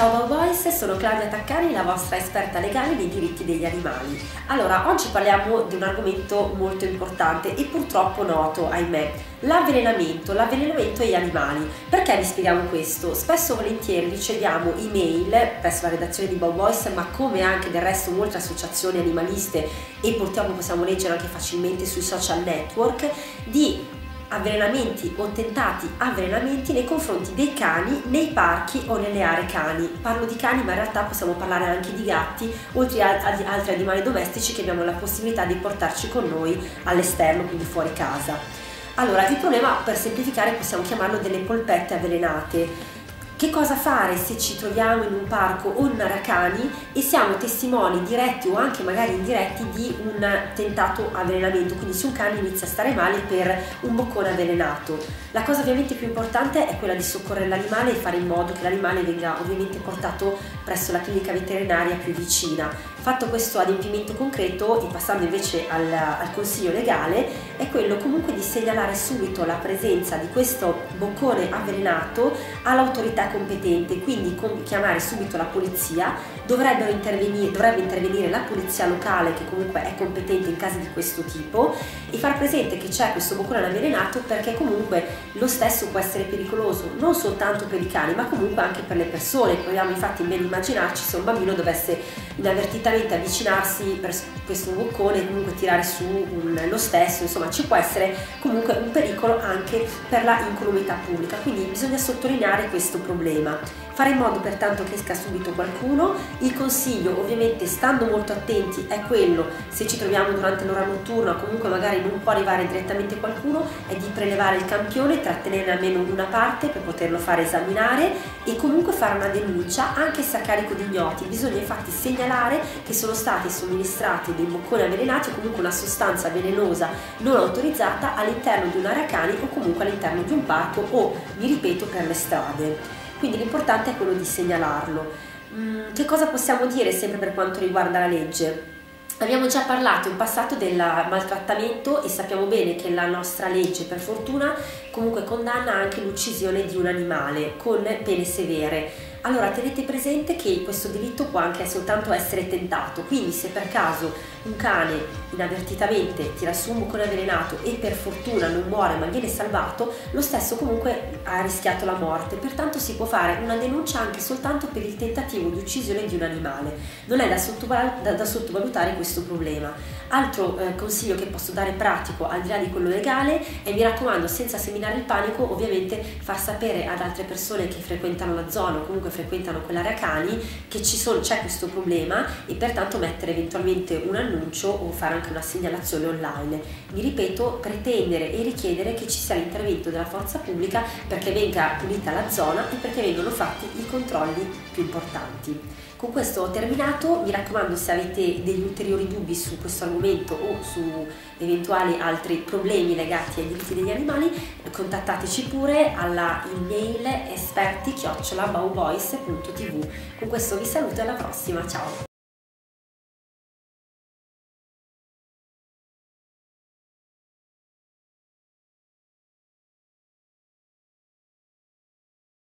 Ciao Boys, sono Claudia Taccani, la vostra esperta legale nei diritti degli animali. Allora, oggi parliamo di un argomento molto importante e purtroppo noto, ahimè, l'avvelenamento, l'avvelenamento agli animali. Perché vi spieghiamo questo? Spesso e volentieri riceviamo email presso la redazione di Bob Boys, ma come anche del resto molte associazioni animaliste e purtroppo possiamo leggere anche facilmente sui social network, di avvelenamenti o tentati avvelenamenti nei confronti dei cani nei parchi o nelle aree cani. Parlo di cani ma in realtà possiamo parlare anche di gatti, oltre ad altri animali domestici che abbiamo la possibilità di portarci con noi all'esterno, quindi fuori casa. Allora, il problema per semplificare possiamo chiamarlo delle polpette avvelenate che cosa fare se ci troviamo in un parco o in un'area cani e siamo testimoni diretti o anche magari indiretti di un tentato avvelenamento, quindi se un cane inizia a stare male per un boccone avvelenato. La cosa ovviamente più importante è quella di soccorrere l'animale e fare in modo che l'animale venga ovviamente portato presso la clinica veterinaria più vicina. Fatto questo adempimento concreto e passando invece al, al consiglio legale è quello comunque di segnalare subito la presenza di questo boccone avvelenato all'autorità competente, quindi chiamare subito la polizia, intervenire, dovrebbe intervenire la polizia locale che comunque è competente in casi di questo tipo e far presente che c'è questo boccone avvelenato perché comunque lo stesso può essere pericoloso non soltanto per i cani ma comunque anche per le persone. Proviamo infatti bene immaginarci se un bambino dovesse inavvertitamente avvicinarsi per questo boccone e comunque tirare su un, lo stesso, insomma ci può essere comunque un pericolo anche per la incolumità pubblica, quindi bisogna sottolineare questo problema. Fare in modo pertanto che esca subito qualcuno, il consiglio ovviamente stando molto attenti è quello, se ci troviamo durante l'ora notturna comunque magari non può arrivare direttamente qualcuno, è di prelevare il campione, trattenere almeno una parte per poterlo fare esaminare e comunque fare una denuncia anche se a carico di ignoti. Bisogna infatti segnalare che sono stati somministrati dei bocconi avvelenati o comunque una sostanza velenosa non autorizzata all'interno di un'area cani o comunque all'interno di un parco o, vi ripeto, per le strade. Quindi l'importante è quello di segnalarlo. Mm, che cosa possiamo dire sempre per quanto riguarda la legge? Abbiamo già parlato in passato del maltrattamento e sappiamo bene che la nostra legge, per fortuna, comunque condanna anche l'uccisione di un animale con pene severe. Allora tenete presente che questo delitto può anche soltanto essere tentato, quindi se per caso un cane inavvertitamente tira su un boccone avvelenato e per fortuna non muore ma viene salvato, lo stesso comunque ha rischiato la morte, pertanto si può fare una denuncia anche soltanto per il tentativo di uccisione di un animale. Non è da, sottoval- da, da sottovalutare questo problema. Altro eh, consiglio che posso dare pratico al di là di quello legale è mi raccomando senza seminare il panico ovviamente far sapere ad altre persone che frequentano la zona o comunque frequentano quell'area cani che sono, c'è questo problema e pertanto mettere eventualmente un annuncio o fare anche una segnalazione online. Mi ripeto, pretendere e richiedere che ci sia l'intervento della forza pubblica perché venga pulita la zona e perché vengano fatti i controlli più importanti. Con questo ho terminato, mi raccomando se avete degli ulteriori dubbi su questo argomento o su eventuali altri problemi legati ai diritti degli animali, contattateci pure alla email esperti-bauboys.tv. Con questo vi saluto e alla prossima, ciao!